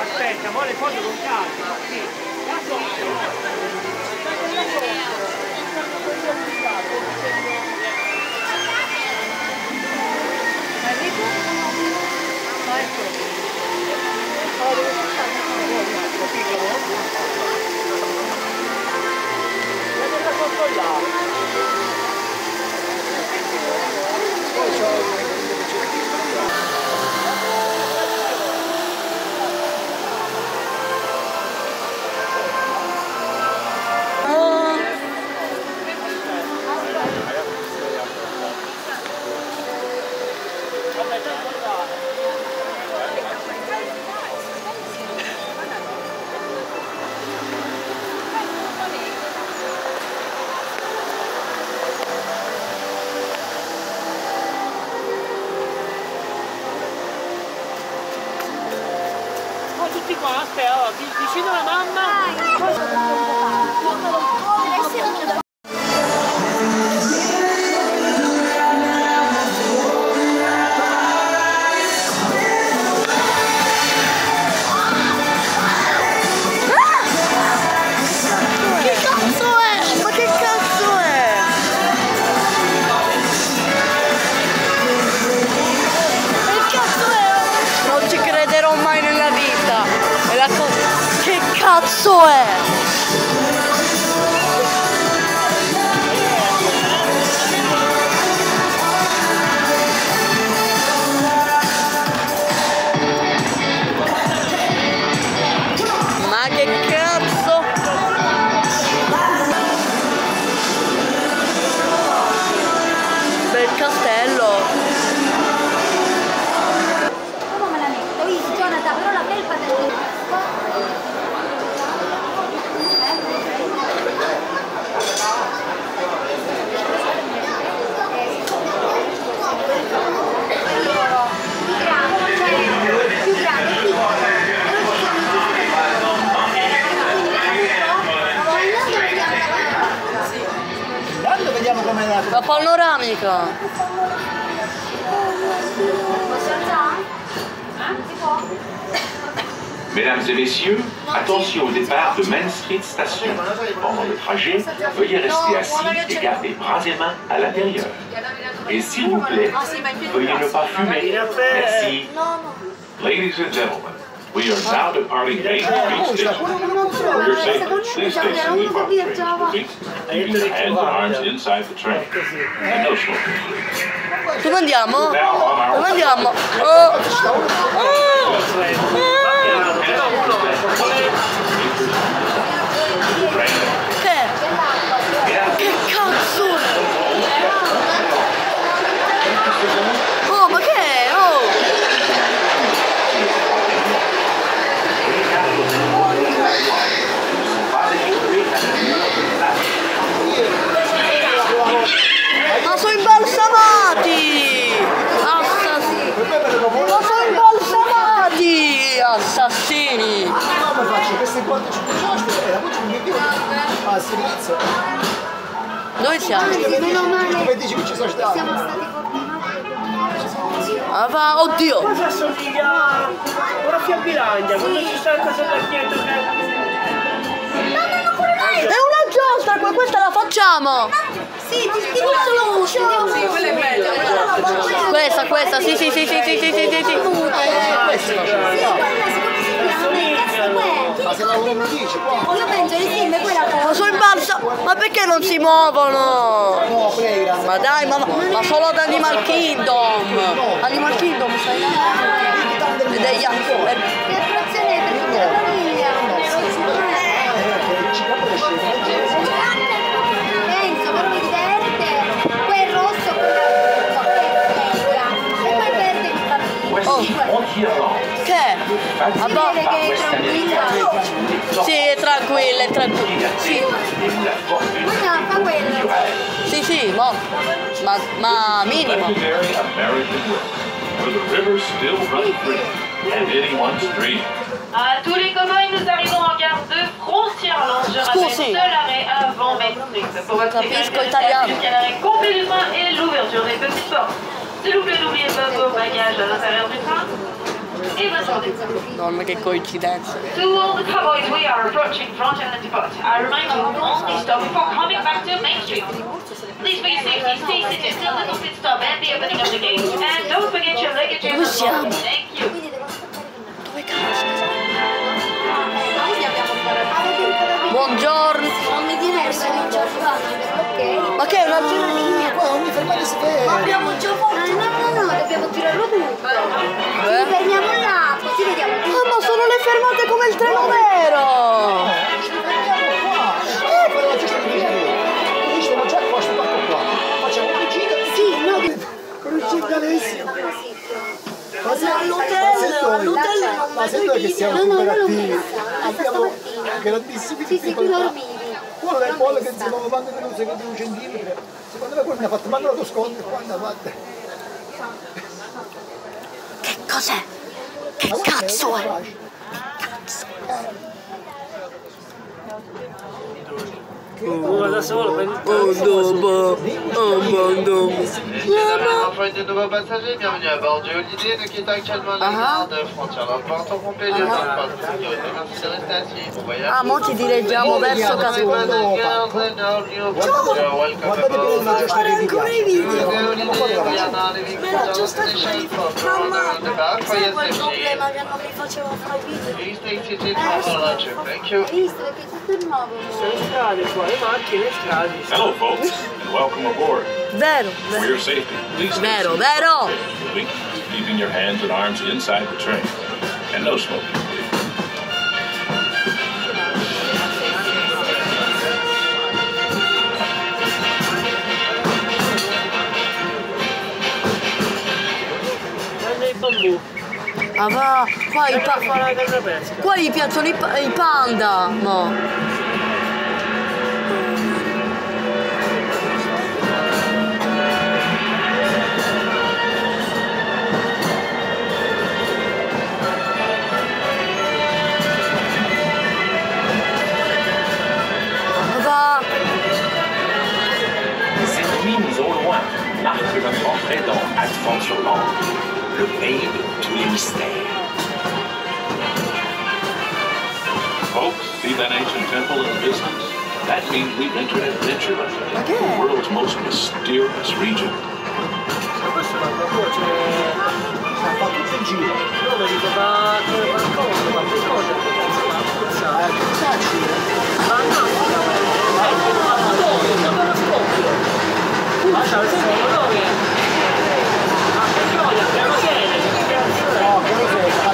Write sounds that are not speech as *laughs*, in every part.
Aspetta, mo le foto con calma. Sì. Oh, 水 Mesdames et messieurs, attention au départ de Main Street Station. Pendant le trajet, veuillez rester assis et garder bras et mains à l'intérieur. Et s'il vous plaît, veuillez ne pas fumer. Merci. Ladies and gentlemen, we are now departing Main Street Station. For your safety, please stay while the train is moving, keeping your hands and arms inside the train. And no smoking, please. Dove andiamo? Dove andiamo? Oh. Oh. Che? Faccio? Queste 45 giorni e la voce mi dico a servizio. Dove siamo? Meno male. Come dici che ci sono stato? Siamo stati. Ah, va- oddio! Cosa assomiglia ora a Bilandia, quando ci sta il casello dietro che... È una giostra, que- questa la facciamo! Sì, ti ti solo usci. Sì, quella è bella. Questa, questa, sì, sì, sì, sì, sì, sì, sì, sì, sì. Ma se la uno dice, qua. Io penso di sì, ma quella Ma sono imbalsa... Ma perché non si muovono? No, Playground. Ma dai, ma, ma solo ad Animal Kingdom! Animal Kingdom stai Ed è ya- è- Ah. Sì, è tranquilla, è tranquilla. Sì, Quella fa quello. sì, sì, mo. Ma, ma minimo. À tous les commons, nous arrivons en gare de Frontière-Lange. Je rappelle seul arrêt avant Main. Pour votre Capisco italiano. l'arrêt complet du train et l'ouverture des petites portes. S'il vous plaît, n'oubliez pas vos bagages à l'intérieur du train. Madonna che coincidenza. To all the cowboys, we are approaching Frontend Depot. I remind you, only stop before coming back to Main Street. Please, for your safety, stay seated till the pit stop and the opening of the gate. And don't forget your luggage and siamo? Thank you. Dove cazzo? Buongiorno. Non mi dire se non ci arrivati, ok? Ma che è una zona linea? Qua ogni fermata si ferma. Abbiamo già fatto. No, no, no, dobbiamo girarlo tutto. Ci fermiamo là, così vediamo. Ah, ma sono le fermate come il treno vero! Ci fermiamo qua. Eh, quello la giusta di Quindi stiamo già qua, sto parco qua. Facciamo un giro. Sì, no, Con il giganissimo. all'hotel, all'hotel non Ma sento che siamo No, no, super io attivi. Abbiamo grandissimi Sì, dormivi. Quello del pollo che si muove quando non secondo un centimetro. Secondo me quello mi ha fatto male lo sconto quando ha fatto. Che cos'è? Che Ma guarda, cazzo è? Facile. Uno da solo, prendi Oh, dopo. Oh, bon, dopo. Enfin, de nouveaux passagers, bienvenue à bord du Holiday, nous quittons actuellement la Ah. gare de frontière. L'emporte en complet lieu de transport de sécurité. Merci de rester assis. Bon voyage. Ah, mo ci direggiamo verso Welcome casa. aboard the Girls and All New Passenger. Welcome Guardate bene aboard. la giusta che vi piace. The Holiday, we are now leaving from the destination for around the back for your safety. problema che non mi faceva fare i video. Please stay seated for the lunch. Thank you. Hai visto perché tutto è nuovo. le strade qua, le macchine, le strade. Hello, folks, and welcome aboard. Vero, For vero, your safety, please stay vero, seated vero. comfortably, keeping your hands and arms inside the train. And no smoking, please. Prende il bambù, Ah, va, qua i, pa- fa la canna pesca. qua gli piacciono i, pa- i panda. No. Notre entrée dans Adventureland, le pays de tous les mystères. Folks, see that ancient temple in the distance? That means we've entered Adventureland, the world's most mysterious region. Questo è una voce, Ha fatto tutto il giro. dove cazzo è?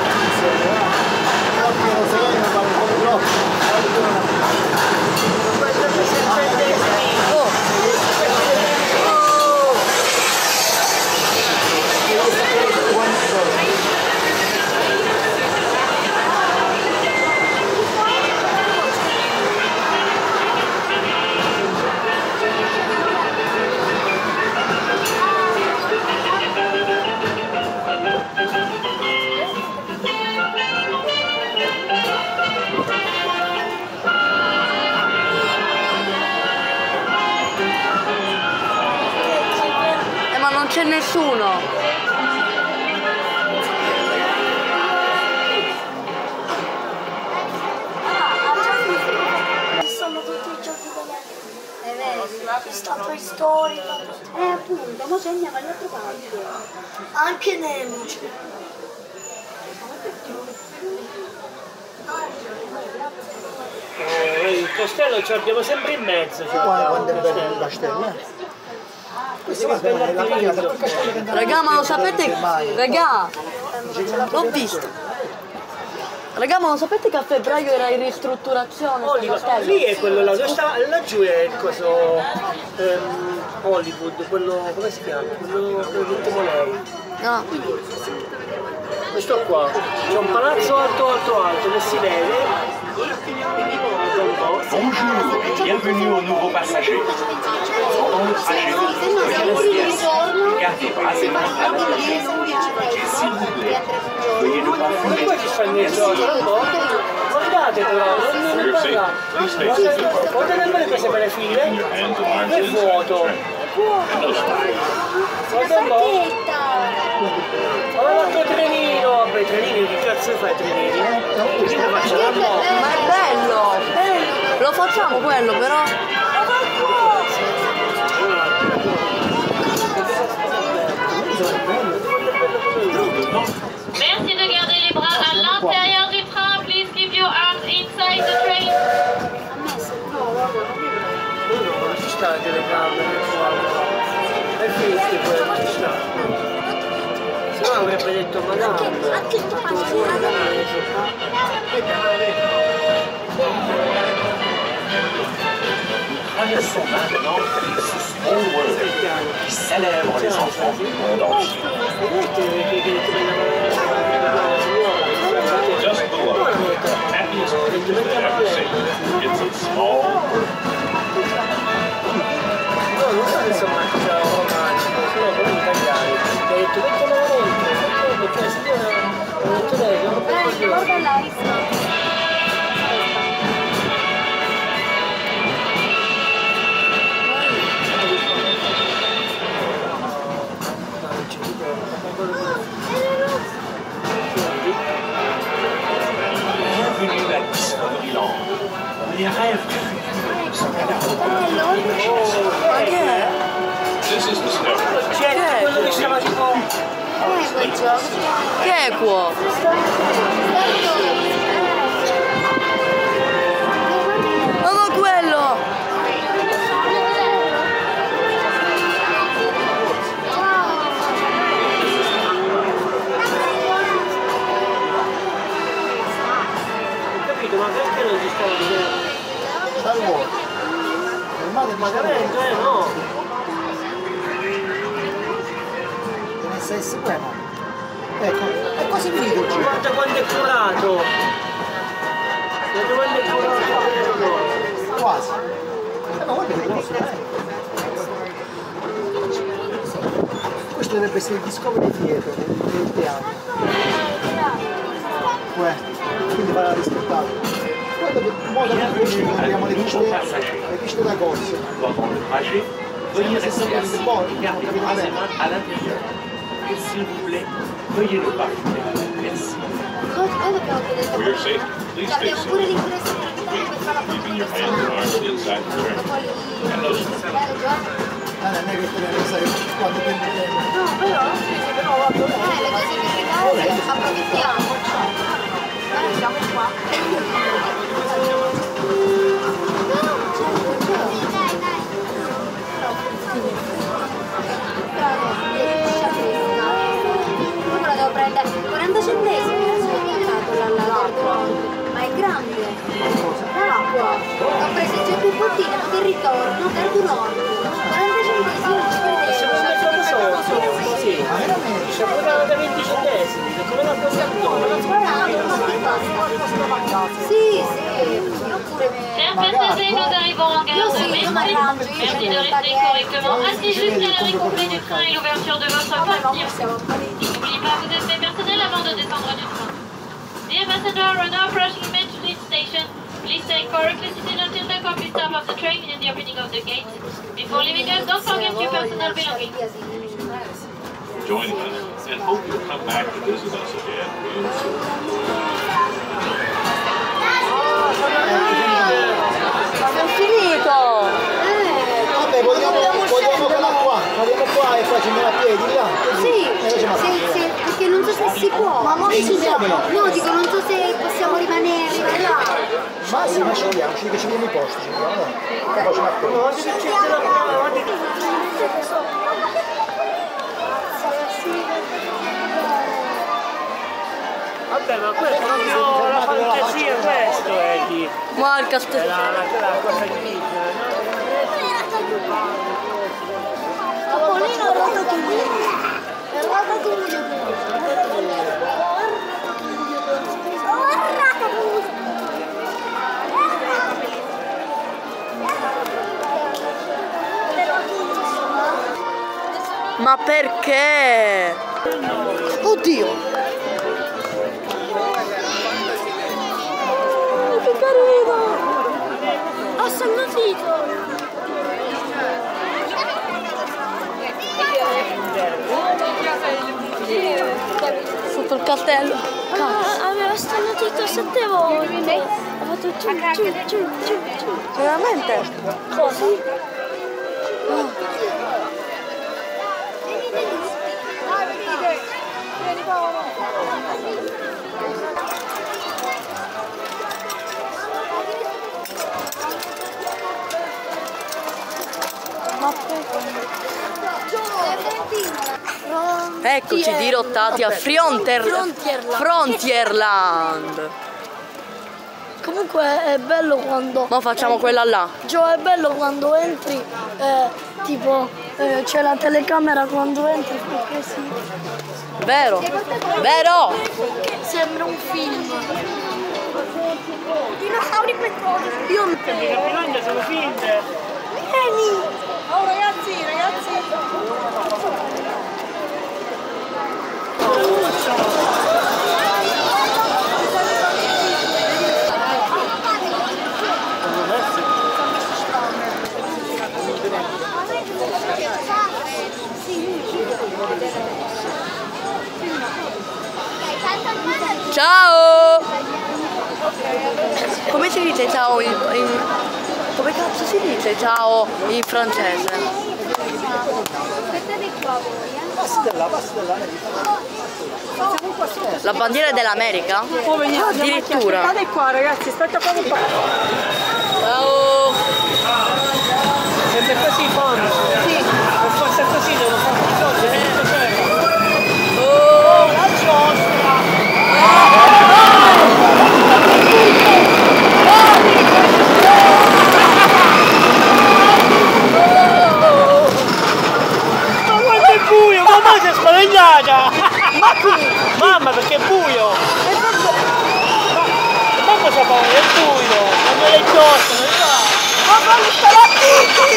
Sapete? Raga, l'ho visto. Raga, ma lo sapete che a febbraio era in ristrutturazione Hollywood, lì è quello là, dove sta, laggiù è il coso ehm, Hollywood, quello come si chiama? Quello detto lei. No. Questo qua, c'è un palazzo alto alto alto che si vede. Guarda un po'. Bonjour et bienvenue aux nouveaux passagers. Pendant le trajet, veuillez rester assis, gardez brasément à vos bagages. Et s'il vous plaît, veuillez ne pas Ma fumer. poi ci stanno i giochi, un po'. Guardate però, non ne For your parla. safety, please stay seated Guardate, guardate bene queste belle file. Your hands and arms È inside the vuoto. train. Guarda un po'. Fatto trenino, vabbè trenini, che cazzo fai trenini? Io ne faccio la moto. Ma è bello! Lo facciamo quello però. Merci de garder les bras à l'intérieur du train. Please keep your arms inside the train. qua avrebbe detto madame anche, adesso qui les enfants This is Discovery. C'è che quel gioco. Che è qua? Ma non quello! Ho capito, ma perché non ci stavo vedendo? Star Wars. Ormai è Pagamento, eh no! NSS Premo. Ecco, è quasi finito il giro. Guarda quanto è curato! Guarda quanto è curato! Quasi. Eh, ma guarda che grosso, eh. Questo dovrebbe essere il Discovery Theater del teatro. Uè, quindi va rispettato. Guarda che modo che invece abbiamo le piste, le piste da corsa. Pendant le trajet, veuillez rester assis et garder bras et mains à l'intérieur. Et s'il vous plaît, veuillez ne pas fumer. Merci. Noi dobbiamo chiedere For your safety, please stay Abbiamo pure safe. l'ingresso militare per fare la Keeping your hands and arms inside the train. Poi And those bello già. Grande. L'acqua. Più bottine, ma che ritorno, carburante. 40 centesimi, non ci credevo. Secondo me come sono? Sono sì. C'è pure da 20 centesimi, come la Sì, sì, en gare de. Merci de rester correctement assis jusqu'à l'arrêt du train et l'ouverture de votre pavillon. N'oubliez pas effets personnels avant de descendre du train. Approaching. Please stay correctly seated until the complete stop of the train and the opening of the gate. Before leaving us, don't forget your personal belongings. joining us and hope you'll come back to visit us again real soon. Abbiamo finito! Vabbè, vogliamo, vogliamo quella qua, vogliamo qua e poi ci andiamo a piedi, là. Sì, E a sì, sì, perché non so se si può. Ma mo Sì, andiamolo. No, dico, non so se possiamo rimanere là. Ma sì, ma scegliamoci che ci diamo i posti, ci diamo, dai. Poi ci mettiamo. Vabbè, ma questo è proprio la fantasia, questo è di... Marca, È sta... la, la, la cosa di Disney, no? Topolino Ratatouille. Ratatouille. Ma perché? Oddio! Oh, che carino! Ho sentito. Sotto il cartello. Cazzo. Aveva starnutito sette volte. Ha fatto ciu ciu ciu ciu ciu. Veramente? Così? Eccoci dirottati a Frontier... Frontierland. Frontierland. Comunque è bello quando... Ma facciamo quella là. Gio, è bello quando entri, eh, tipo eh, c'è la telecamera quando entri perché si... Vero? Vero? Sembra un film. Dinosauri petrolio. Io sono finte. Vieni! Oh ragazzi, ragazzi! Ciao! Come si dice ciao in, in- Come cazzo si dice ciao in francese? La bandiera dell'America? Addirittura. State qua ragazzi, state qua. Ciao! Siete così fondo. Sì. Per forza così devo fare un po' di Oh! La giostra. Ma quanto è buio, mamma è spaventata! Mamma perché è buio! Ma- Mamma si paura, è buio! Non le giostre, non fa! Ma quando starà tutti!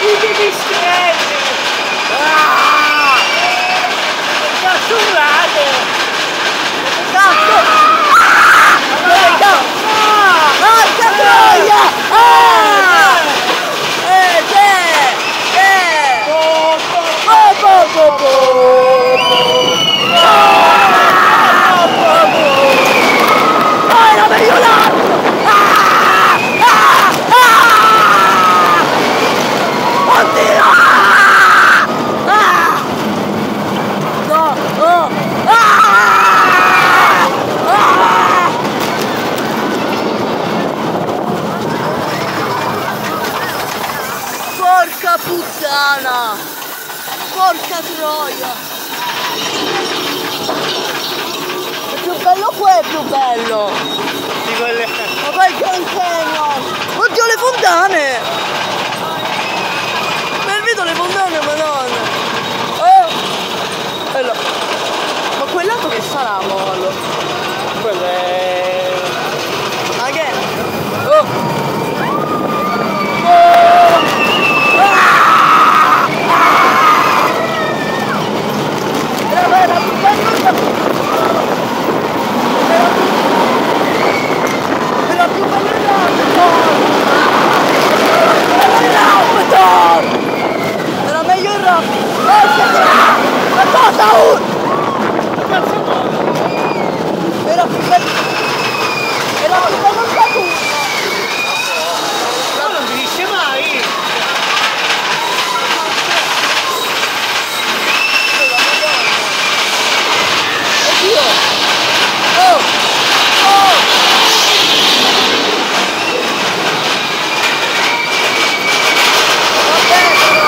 I pipistrelli! Ah! Cazzo urlate! Cazzo! Porca! Porca troia! Ah! Eh, che? Che? Oh, Oh, bo, bo, bo. Ah, era meglio l'arco! Ah! Ah! Ah! Oddio! Ah! Ah! No! Oh! Ah! Ah! Porca puttana! Porca troia! È più bello di quelle... Ma vai Grand Canyon! Oddio le fontane! Ma vedo le fontane, madonna! Oh! Bello! Ma quel lato che sarà, mollo? quelle... Ma che? Oh! Era era più bello! Era più bello il Raptor! Era meglio il Raptor! Ma cosa un? Era più bello! Era più bello il Saturno! Ma non finisce mai! Oddio! Oh! Oh! Vabbè però!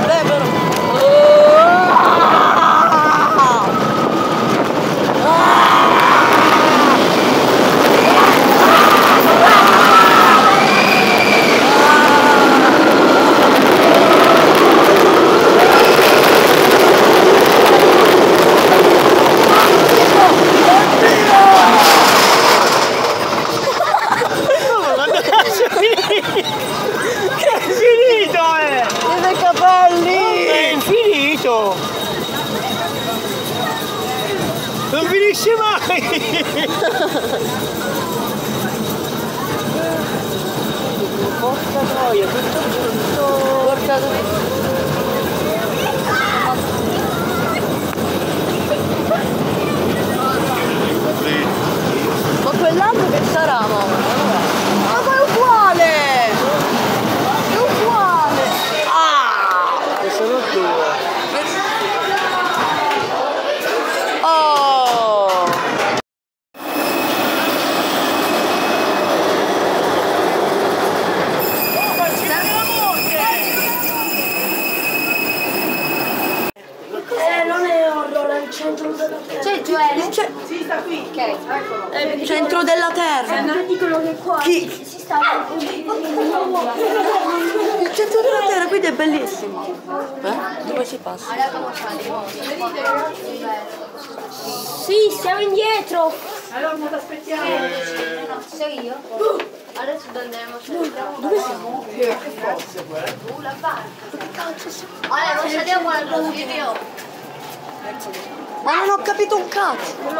Vabbè però! Oh! Che è finito, eh! Tiene i capelli! È infinito! Non finisce mai! Porca troia, tutto giusto! Porca Ma quell'altro che sarà, mamma? Ma ma è uguale! È uguale! Ah! Che sono due. Oh! Eh, non è horror, è il centro della terra. C'è Gioele? C'è Sì, sta qui. Ok, eccolo. è il centro della terra. Eh, dicono che qua Chi? si sta Il centro della terra, quindi è bellissimo. Eh? Dove si passa? Sì, siamo indietro. Allora, non ti aspettiamo. Sei io? Adesso andiamo. Dove siamo? Uh, la barca. Allora, non saliamo al video. Ma non ho capito un cazzo! Ma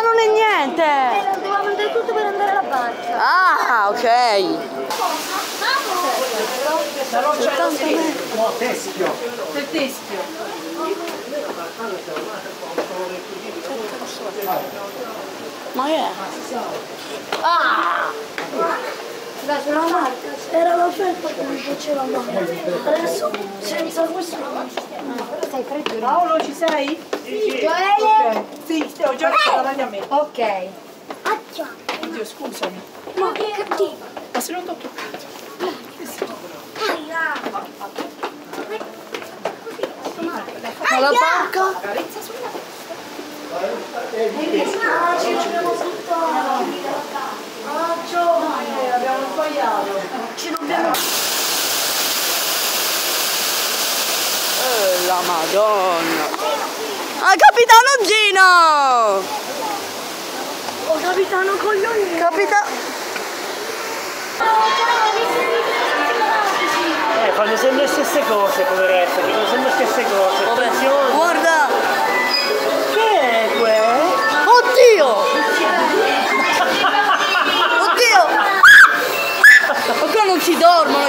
non è niente! Dobbiamo andare tutto per andare alla barca. Ah, ok! Soltanto me. No, teschio. Teschio. Ma che è? Ah! Dai, sulla barca. Era la felpa che mi faceva male. Adesso senza questo Sei freddo? Paolo ci sei? Gioele? Sì, ho già davanti a me. Ok. Accia. Oddio, scusami. Ma che cattivo. Ma se non ti ho toccato. Ma la barca? Eh, abbiamo sbagliato. Ci dobbiamo... Eh, la madonna! Ah, capitano Gino! Oh, capitano coglioni. Capitano... Eh, fanno sempre le stesse cose, poverette, fanno sempre le stesse cose. Attenzione. Guarda! Qua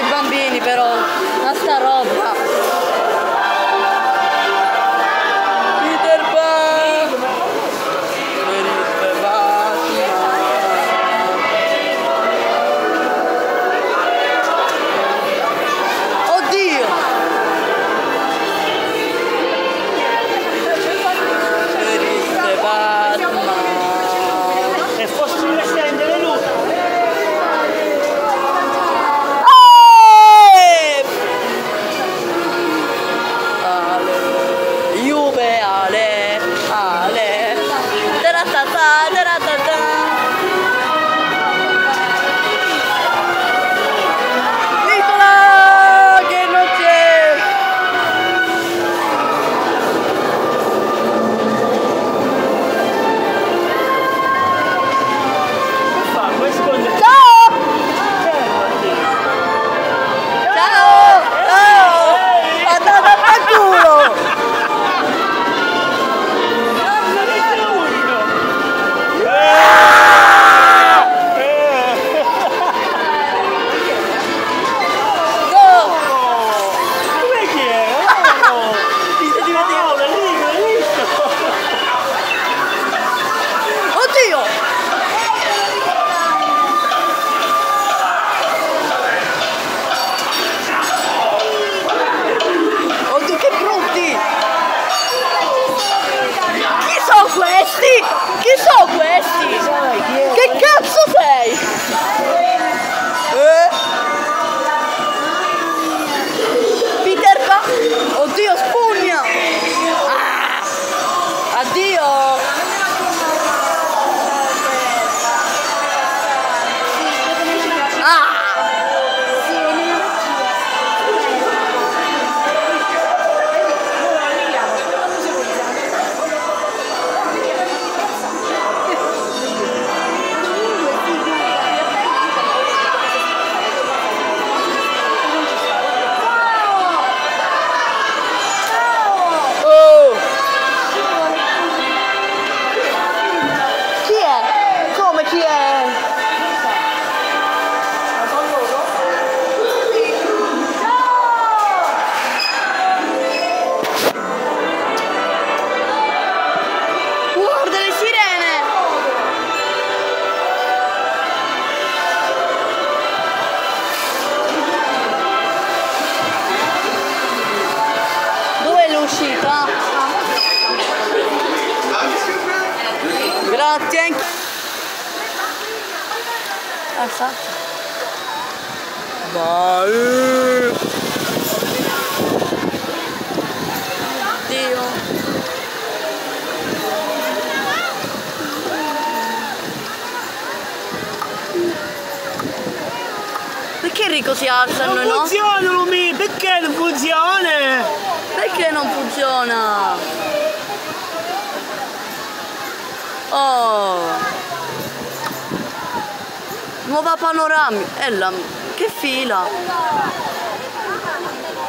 Nuova panoramica. E la... Che fila?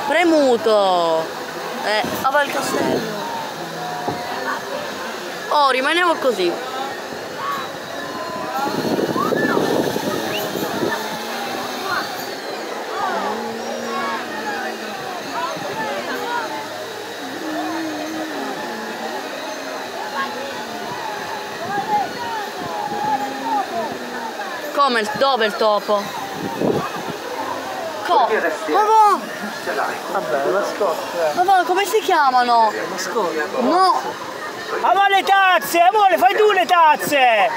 Premuto. Eh, apre il castello. Oh, rimaniamo così. Come? il- Dove il topo? Co- ma va! Vabbè, la scotta. Ma va, come si chiamano? La scotta. No! Ah ma le tazze, amore, fai tu le tazze!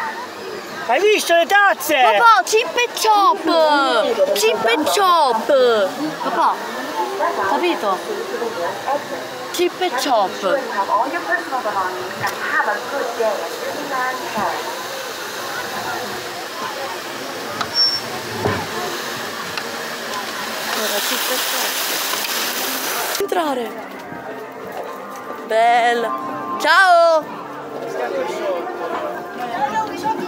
Hai visto le tazze? Papà, chip e chop! Chip e chop! Papà, capito? Chip e chop! all your personal belongings and have a good day at Disneyland Paris. Ora chip e chop! Entrare! Bella! Ciao!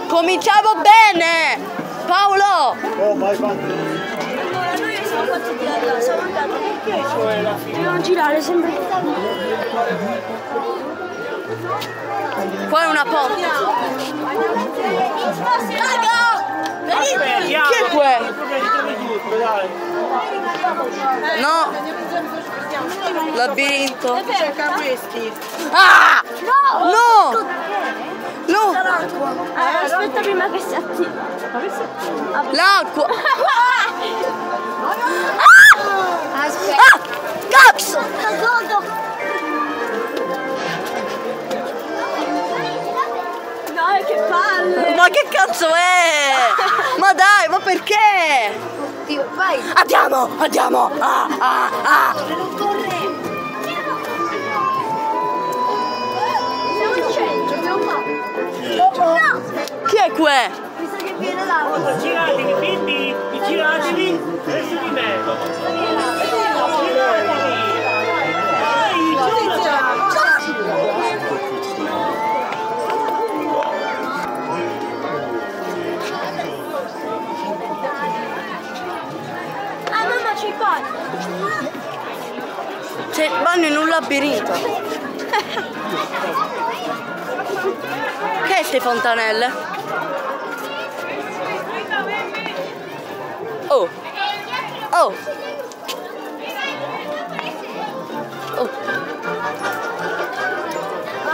Cominciamo bene! Paolo! Oh, mai fatto. Noi siamo fatti di là, siamo andati. Dobbiamo girare sempre. Qua è una porta! Raga! Venite! Chi è. No! Labirinto! Cerca questi. Ah! No! No! Eh, aspetta prima che si attiva. L'acqua! *laughs* Aspetta. Ah! Cazzo! No, che palle! Ma che cazzo è? Ma dai, ma perché? Dio, vai! Andiamo, andiamo! Ah, ah, ah! Non corre! Siamo in centro, abbiamo fatto. Chi è que? Mi sa che viene l'acqua. Giratevi, bimbi, giratevi verso di Bagno in un labirinto. Che è ste fontanelle? Oh! Oh! Oh!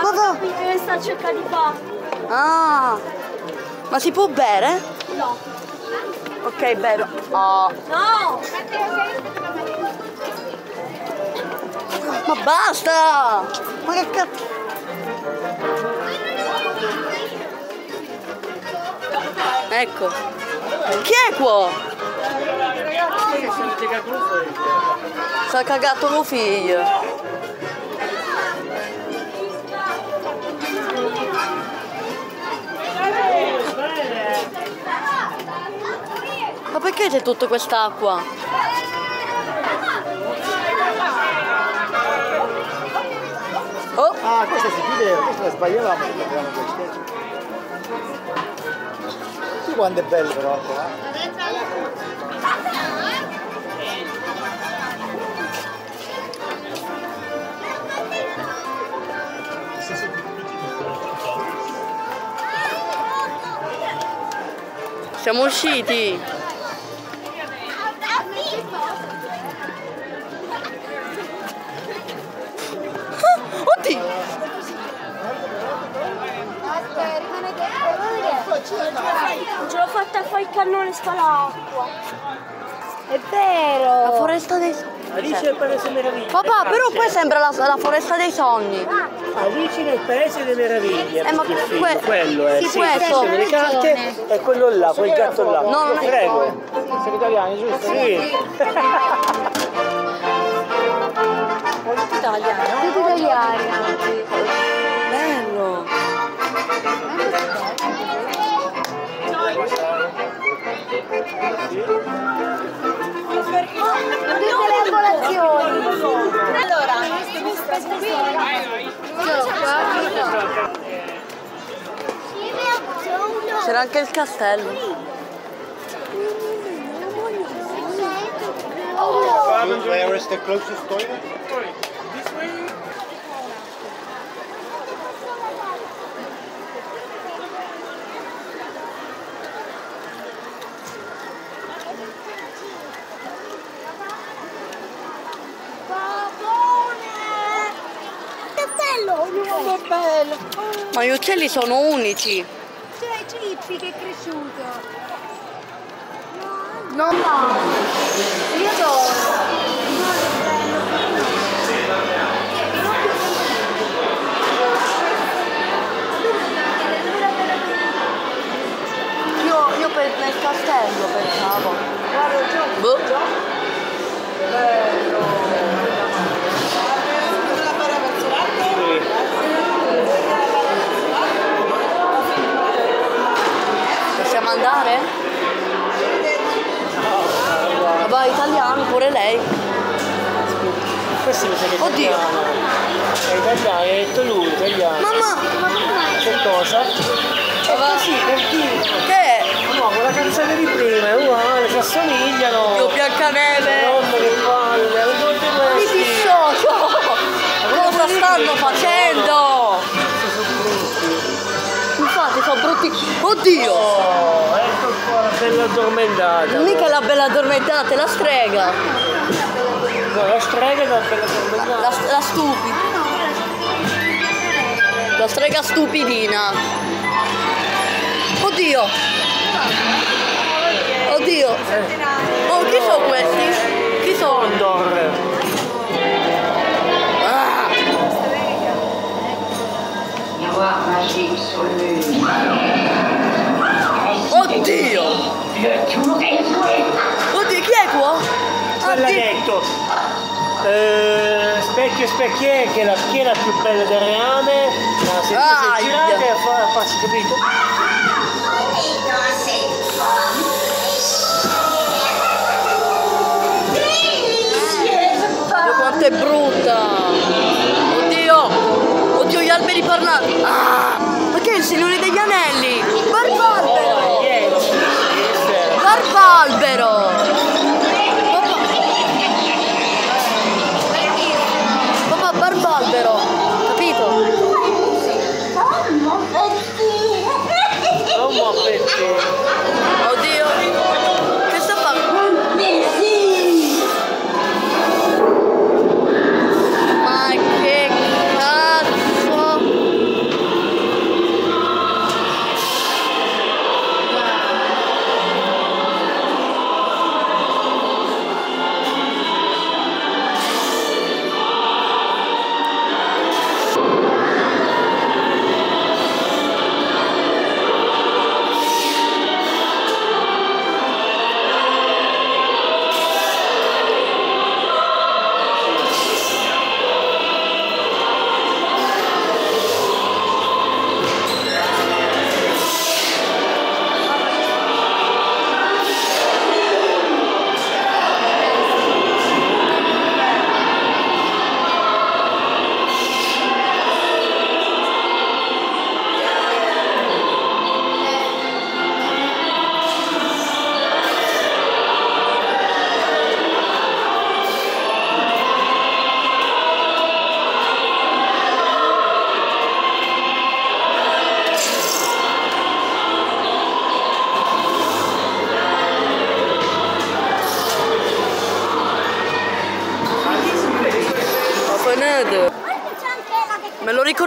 Ma va! Che sta cercando di fare? Ah! Ma si può bere? No. Ok, bevo. Oh. No! Ma basta! Ma che cazzo? Ecco. Chi è qua? È cagato lo figlio. Ma perché c'è tutta quest'acqua? Ah, questa si chiudeva, questa la sbagliavamo abbiamo queste. Sì, quanto è bello però qua. eh. Siamo usciti! Cannone sta l'acqua. È vero! La foresta dei... Alice nel Paese delle Meraviglie. Papà, però poi sembra la, la foresta dei sogni. Alice nel Paese delle Meraviglie. Eh, ma film, que- quello è. sì, Sì, questo. le carte e quello là, quel gatto là. No, non è- Prego. Siete italiani, giusto? Sì. Tutti italiani. Tutti italiani. C'era anche il castello. Where is the closest toilet? Gli uccelli sono unici. C'è Cippi che è cresciuto. Non va. Io adoro. Bella addormentata. Mica la bella addormentata, è la strega. No, la strega è la bella addormentata. La, la stupi. La strega stupidina. Oddio! Oddio! Oh, chi sono questi? Chi sono? Condor. Ah! Oddio! Oddio, chi è qua? Quella Oddio. detto. Eh, specchio e specchiere che è la schiena più bella del reame, la si Aia. si girate e fa, passi capito? Oddio quanto è brutta! Oddio! Oddio gli alberi parlanti! Ah!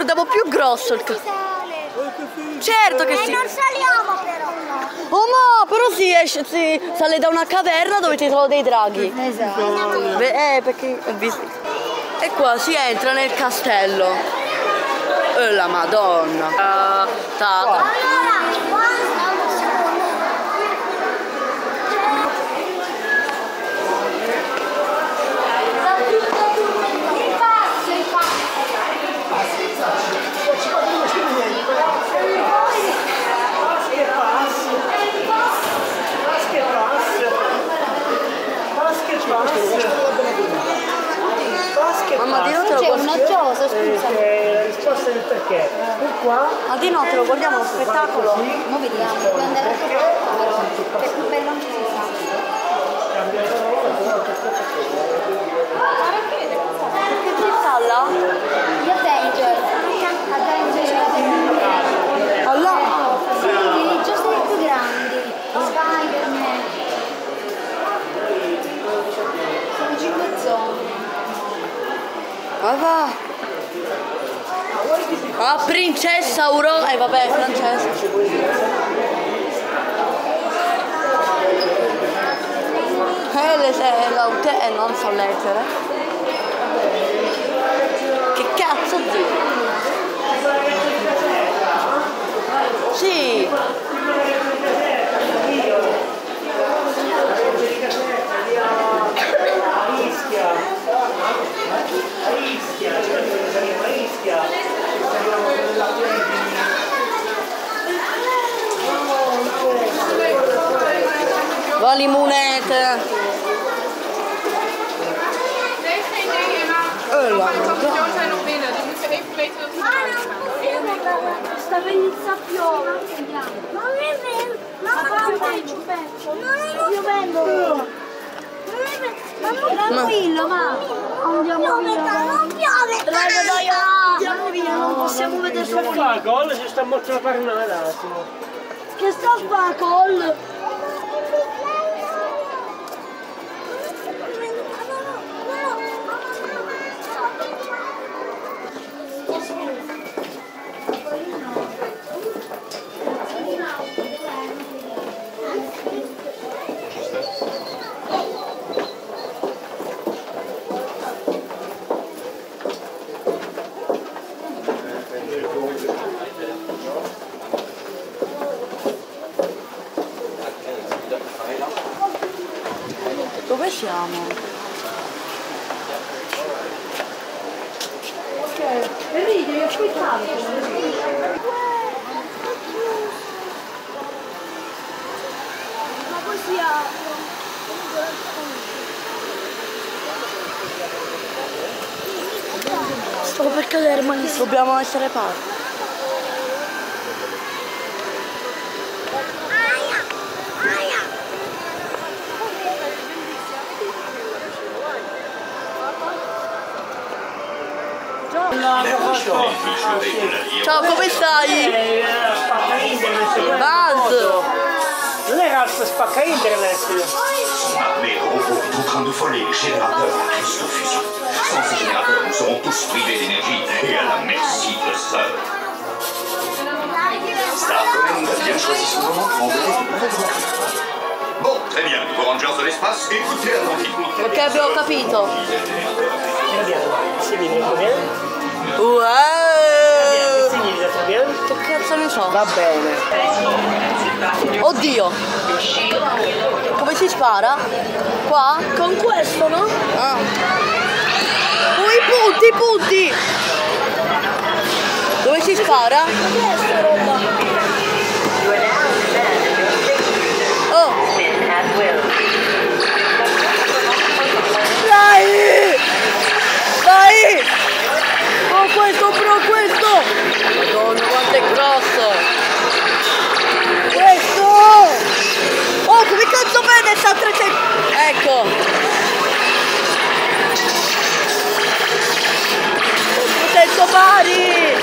Ricordavo più grosso il ca- Certo che sì! non saliamo però. Oh ma, però si esce, si sale da una caverna dove ci sono dei draghi. Esatto. Beh, eh, perché ho visto. E qua si entra nel castello. E la madonna. Ah, ta- Allora, quando il passo, il Mamma di notte lo C'è cosa, scusa. La risposta del perché. E qua Ma di notte lo guardiamo lo spettacolo. Mo vediamo, devo andare a trovare però. Che più bello non si sa. Che ci sta là? Gli Avenger. Avenger. Allah. Sì, i più grandi. Spider-Man. Sono cinque zone. Ma va. Ah, princessa Aurora. Eh vabbè, Francesca. Eh, le se- laute e non so leggere. Che cazzo dico? Sì. Ischia. A Ischia, c'è che saliamo a Ischia. Saliamo nella Vali monete. Eh, la madonna. Sta per iniziare a piovere. Non è vero. Ma papà, non è piovendo. Non è vero. Ma non tranquillo, ma andiamo via. Non piove. Raga, dai, andiamo via, non possiamo vedere fuori. fa gol, ci sta molto la un attimo. Che sta a Sto per cadere malissimo. Dobbiamo essere pari. Ciao, come stai? Internet. Mais gros, vous train de folie, les générateurs à fusion. Sans ces générateurs, nous serons tous privés d'énergie et à la merci de ça. Starcommand a bien choisi ce moment pour envoyer de nouvelles recrues. Bon, très bien, nouveaux Rangers de l'espace, écoutez attentivement. Ok, abbiamo capito. Wow! Che cazzo ne so? Va bene. Oddio! Come si spara? Qua? Con questo, no? Ah. Oh, i punti, i punti! Dove si spara? Questa roba. Come cazzo vede sta 300? Ecco! Oh, 300 pari!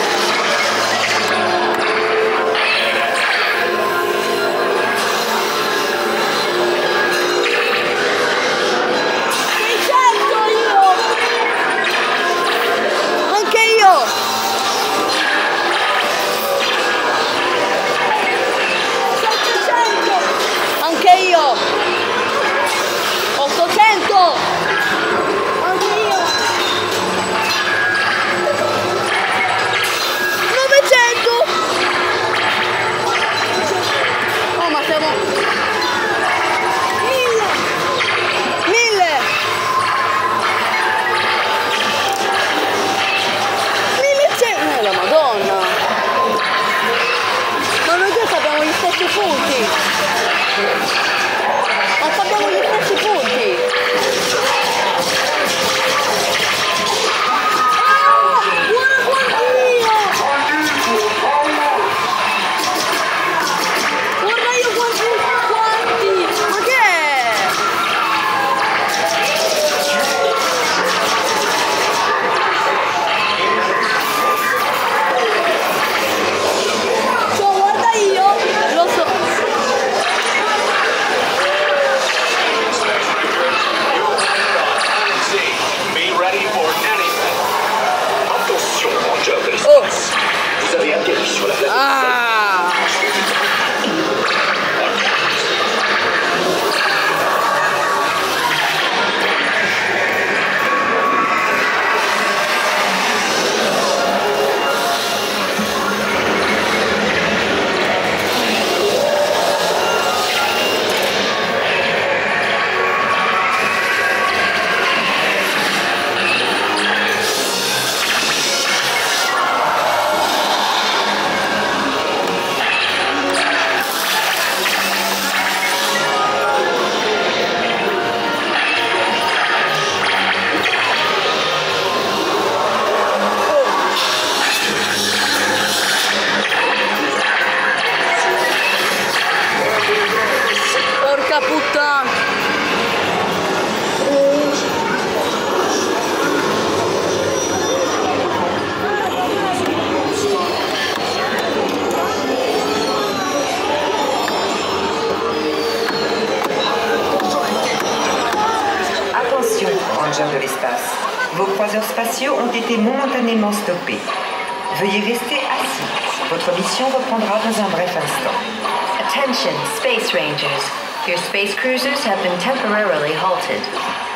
Space cruisers have been temporarily halted.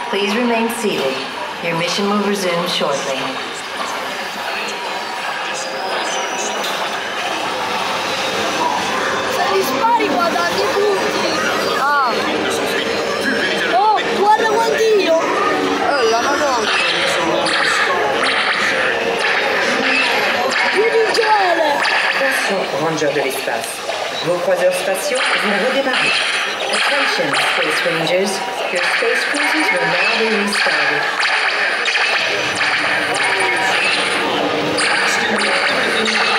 Please remain seated. Your mission will resume shortly. mangia dell'espresso. Vos stations vont redémarrer. Attention, Space Rangers. Your space cruisers will now be restarted. Still, everything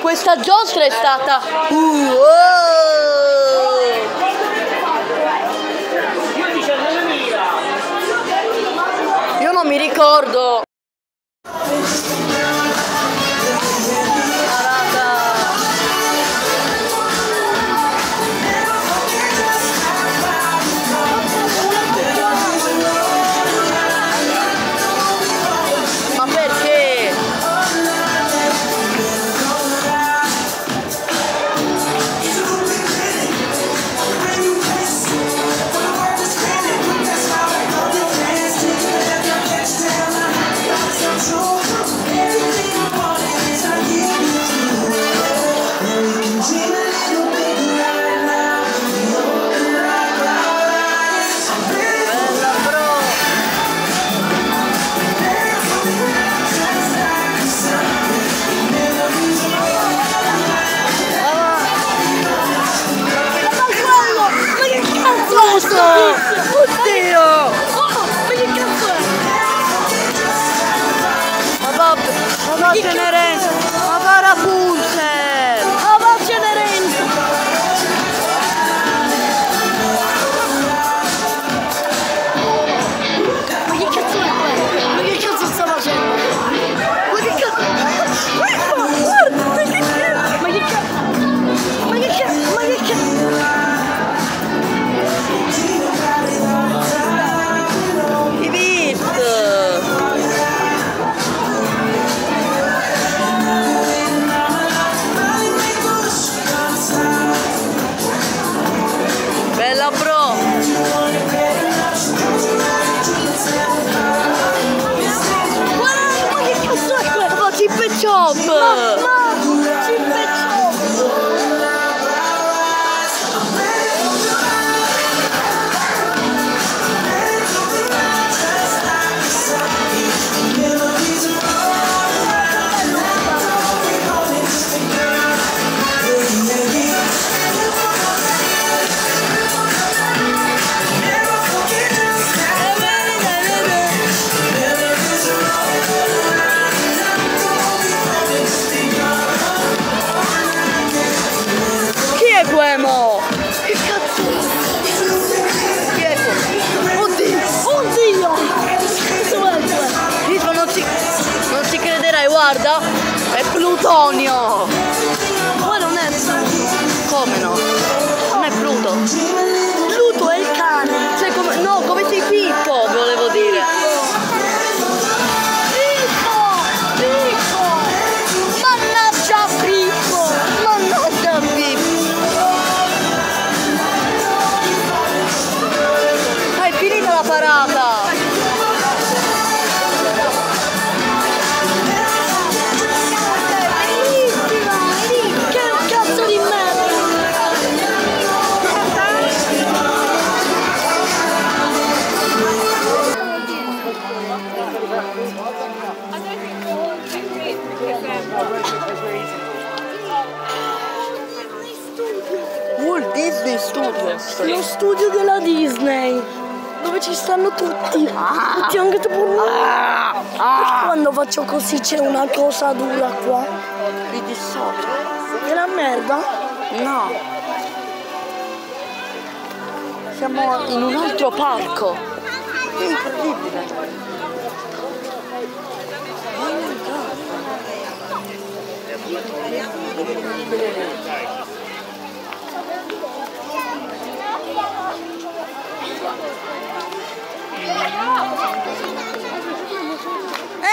Questa giostra è stata... Uh, oh! Io non mi ricordo... faccio così c'è una cosa dura qua? Mi dissocio! È la merda? No! Siamo in un altro parco! È incredibile!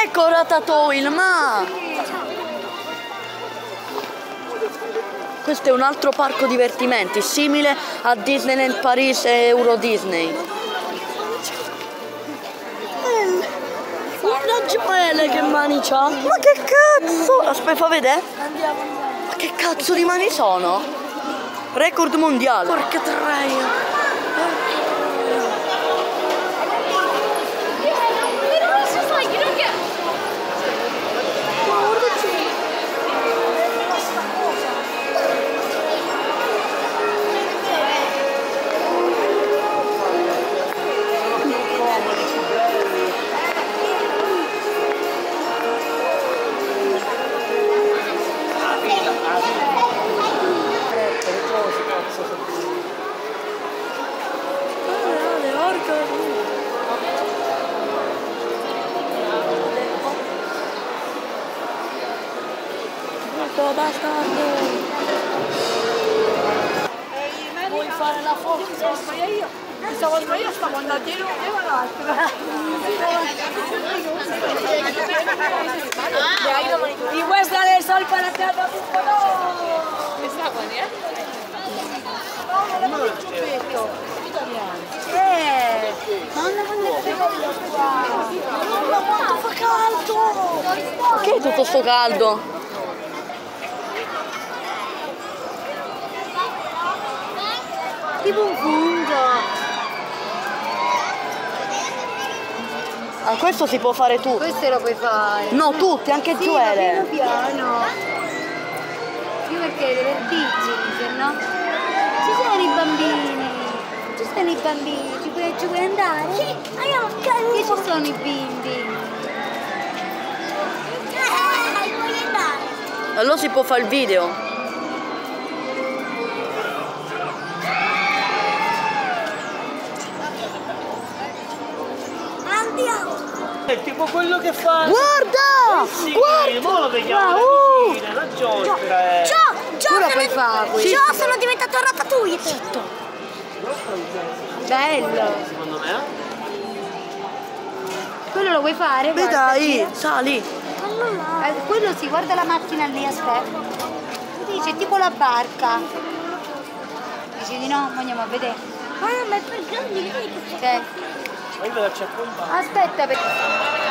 Ecco Ratatouille, ma... Questo è un altro parco divertimenti, simile a Disneyland Paris e Euro Disney. Guarda Gioele che mani c'ha! Ma che cazzo? Aspetta, fa vedere? Ma che cazzo di mani sono? Record mondiale. Porca troia! Questo si può fare tu. Questo lo puoi fare. No, tutti, anche Sì, Gioele. piano piano. Sì, perché le vertigini, se no. Ci sono i bambini. Ci sono i bambini. Ci puoi, ci puoi andare? Sì, andiamo a casa. Che ci sono i bimbi? Allora si può fare il video. Tipo quello che fa... Guarda! Eh sì, guarda! mo lo vediamo uh! vicino, la giostra, eh. Ciao! Ciao! Tu lo sono- puoi fare questo. Ciao, sono diventato ratatouille! Bello. Secondo me? Quello lo vuoi fare? Beh Guarda, dai, sali. Eh, quello sì, guarda la macchina lì, aspetta. Dice tipo la barca. Dici di no, andiamo a vedere. Ma è per grandi, vedi che c'è. Aspetta, perché...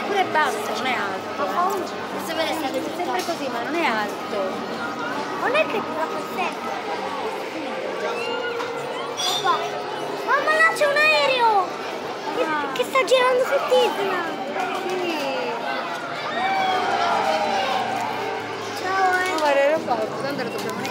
pure basso, non è alto. Se ve ne state sempre così, ma non è alto. Non è che fa sempre. Mamma là c'è un aereo! Che, che sta girando su Tisna! Ciao eh! Guarda, fa, tanto lo dobbiamo